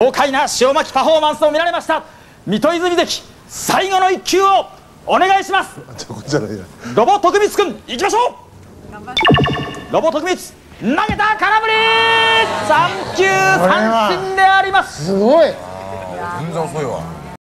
豪快な塩巻きパフォーマンスを見られました。水戸泉関最後の一球をお願いします。ロボ徳光君行きましょう。ロボ徳光投げた空振り。三球三振であります。すごい。全然遅いわ。